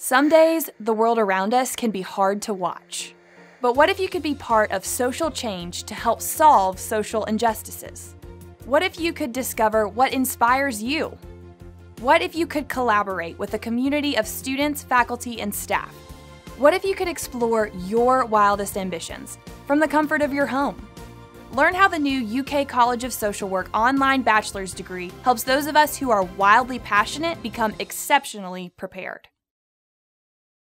Some days, the world around us can be hard to watch. But what if you could be part of social change to help solve social injustices? What if you could discover what inspires you? What if you could collaborate with a community of students, faculty, and staff? What if you could explore your wildest ambitions from the comfort of your home? Learn how the new UK College of Social Work online bachelor's degree helps those of us who are wildly passionate become exceptionally prepared.